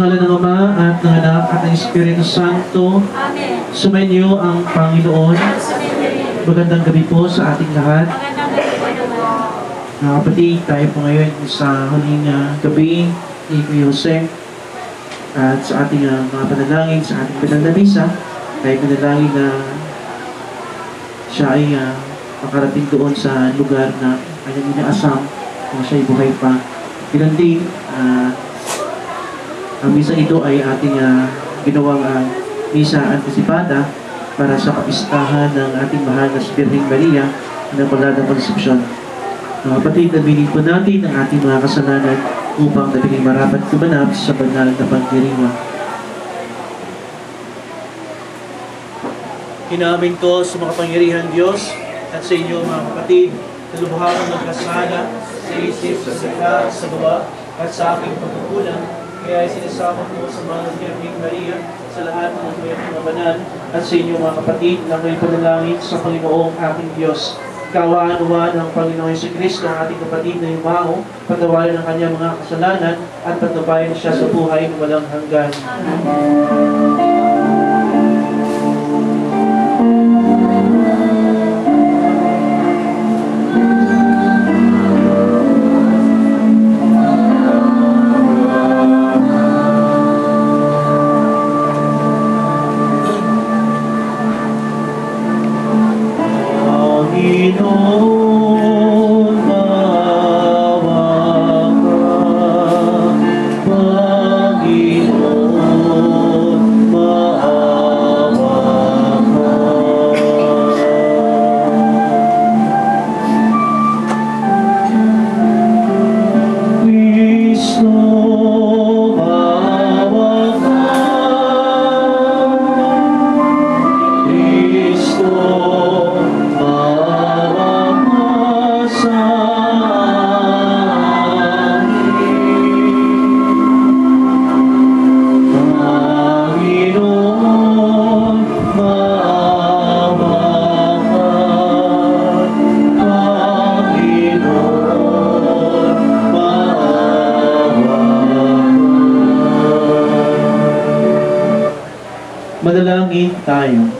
Anak, at ng Espiritu Santo. Amen. Sumainyo ang Panginoon. Magandang gabi po sa ating lahat. Mga kapatid, tayo po ngayon sa huling ah, gabi ni Kuya Jose. At sa ating ah, mga panalangin, sa ating banal na misa, tayo panalangin na siya ay ah, makarating doon sa lugar na kanyang inaasam kung siya ay buhay pa. Ganun din, ah, ang misa ito ay ating ah, ginawang ah, misa anticipada para sa kapistahan ng ating mahal na Birheng Maria ng Paladang Konsepsyon. Mga kapatid, nabiling po natin ang ating mga kasalanan upang nabiling marapat kumanap sa banal na pagdiriwa. Inamin ko sa mga pangyarihan Diyos at sa inyo mga kapatid na lubhang magkasala sa isip, sa sika, sa gawa at sa aking pagkukulang. Kaya ay sinasama ko sa mga Birheng Maria sa lahat ng mga mga banal at sa inyo mga kapatid na may panalangin sa Panginoong ating Diyos. Kawaan-uwa ng Panginoong Yesu Kristo ang ating kapatid na yumaho, patawarin ang kanyang mga kasalanan at patabayan siya sa buhay na walang hanggan. Panginoon, Manalangin tayo.